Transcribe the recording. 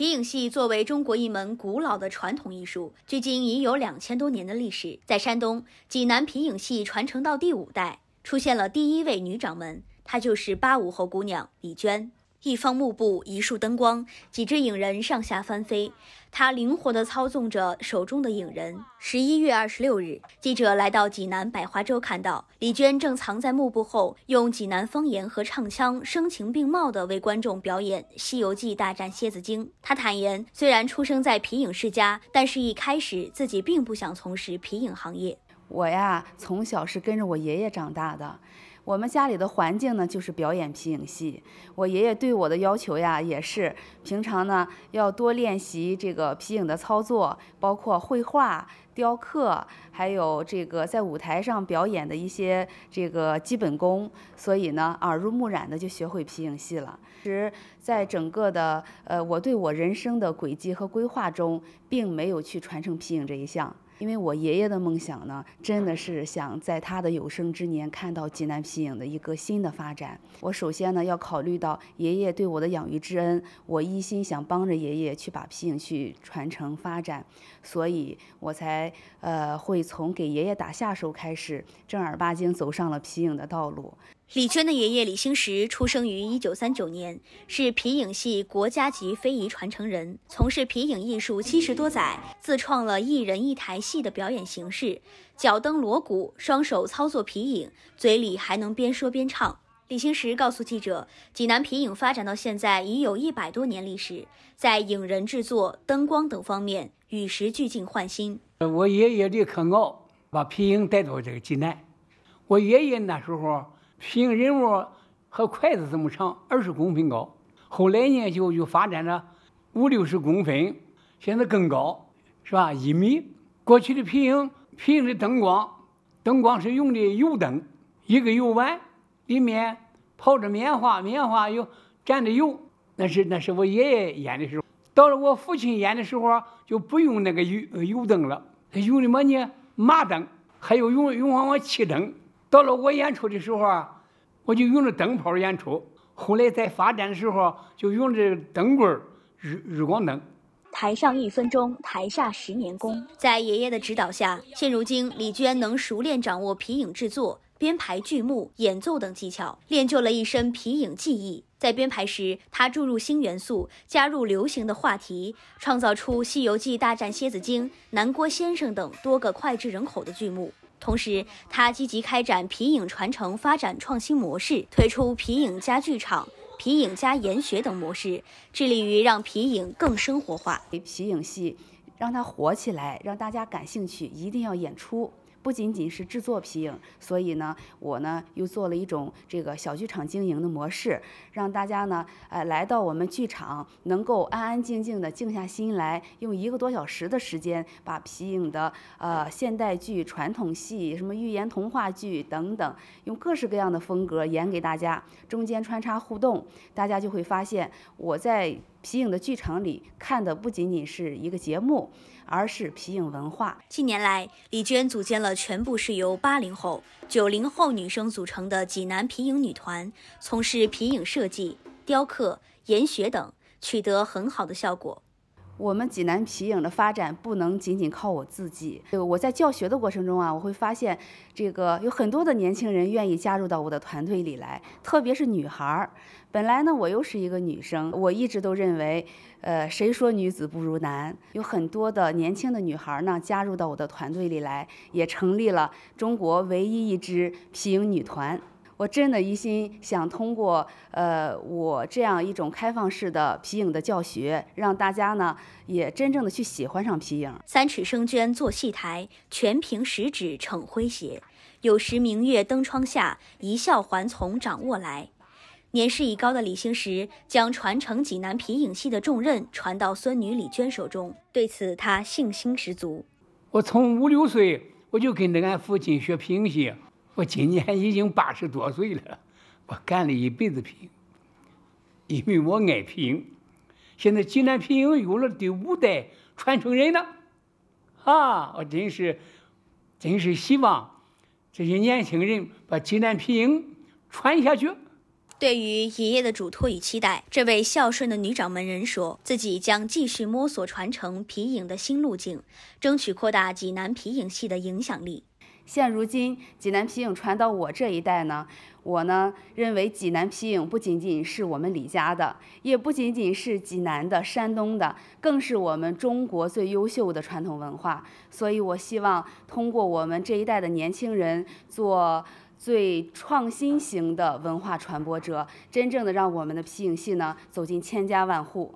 皮影戏作为中国一门古老的传统艺术，距今已有两千多年的历史。在山东济南，皮影戏传承到第五代，出现了第一位女掌门，她就是八五后姑娘李娟。一方幕布，一束灯光，几只影人上下翻飞，他灵活地操纵着手中的影人。十一月二十六日，记者来到济南百花洲，看到李娟正藏在幕布后，用济南方言和唱腔声情并茂地为观众表演《西游记大战蝎子精》。她坦言，虽然出生在皮影世家，但是一开始自己并不想从事皮影行业。我呀，从小是跟着我爷爷长大的。我们家里的环境呢，就是表演皮影戏。我爷爷对我的要求呀，也是平常呢要多练习这个皮影的操作，包括绘画、雕刻，还有这个在舞台上表演的一些这个基本功。所以呢，耳濡目染的就学会皮影戏了。其实，在整个的呃，我对我人生的轨迹和规划中，并没有去传承皮影这一项。因为我爷爷的梦想呢，真的是想在他的有生之年看到济南皮影的一个新的发展。我首先呢要考虑到爷爷对我的养育之恩，我一心想帮着爷爷去把皮影去传承发展，所以我才呃会从给爷爷打下手开始，正儿八经走上了皮影的道路。李娟的爷爷李兴石出生于一九三九年，是皮影戏国家级非遗传承人，从事皮影艺术七十多载，自创了一人一台戏的表演形式，脚蹬锣鼓，双手操作皮影，嘴里还能边说边唱。李兴石告诉记者，济南皮影发展到现在已有一百多年历史，在影人制作、灯光等方面与时俱进换新。我爷爷李克骜把皮影带到这个济南，我爷爷那时候。皮影人物和筷子这么长，二十公分高。后来呢，就就发展了五六十公分，现在更高，是吧？一米。过去的皮影，皮影的灯光，灯光是用的油灯，一个油碗里面泡着棉花，棉花又沾着油。那是那是我爷爷演的时候。到了我父亲演的时候，就不用那个油油灯了，他用的么呢？麻灯，还有用用往往气灯。到了我演出的时候啊，我就用着灯泡演出。后来在发展的时候，就用着灯棍日日光灯。台上一分钟，台下十年功。在爷爷的指导下，现如今李娟能熟练掌握皮影制作、编排剧目、演奏等技巧，练就了一身皮影技艺。在编排时，她注入新元素，加入流行的话题，创造出《西游记大战蝎子精》《南郭先生》等多个脍炙人口的剧目。同时，他积极开展皮影传承发展创新模式，推出皮影加剧场、皮影加研学等模式，致力于让皮影更生活化。皮影戏让它火起来，让大家感兴趣，一定要演出。不仅仅是制作皮影，所以呢，我呢又做了一种这个小剧场经营的模式，让大家呢，呃，来到我们剧场，能够安安静静的静下心来，用一个多小时的时间，把皮影的呃现代剧、传统戏、什么寓言童话剧等等，用各式各样的风格演给大家，中间穿插互动，大家就会发现我在。皮影的剧场里看的不仅仅是一个节目，而是皮影文化。近年来，李娟组建了全部是由八零后、九零后女生组成的济南皮影女团，从事皮影设计、雕刻、研学等，取得很好的效果。我们济南皮影的发展不能仅仅靠我自己。我在教学的过程中啊，我会发现，这个有很多的年轻人愿意加入到我的团队里来，特别是女孩儿。本来呢，我又是一个女生，我一直都认为，呃，谁说女子不如男？有很多的年轻的女孩呢，加入到我的团队里来，也成立了中国唯一一支皮影女团。我真的一心想通过呃我这样一种开放式的皮影的教学，让大家呢也真正的去喜欢上皮影。三尺生绢做戏台，全凭十指逞诙谐。有时明月登窗下，一笑还从掌握来。年事已高的李兴时将传承济南皮影戏的重任传到孙女李娟手中，对此他信心十足。我从五六岁我就跟着俺父亲学皮影戏。我今年已经八十多岁了，我干了一辈子皮影，因为我爱皮影。现在济南皮影有了第五代传承人了，啊，我真是，真是希望这些年轻人把济南皮影传下去。对于爷爷的嘱托与期待，这位孝顺的女掌门人说自己将继续摸索传承皮影的新路径，争取扩大济南皮影戏的影响力。现如今，济南皮影传到我这一代呢，我呢认为济南皮影不仅仅是我们李家的，也不仅仅是济南的、山东的，更是我们中国最优秀的传统文化。所以我希望通过我们这一代的年轻人做。最创新型的文化传播者，真正的让我们的皮影戏呢走进千家万户。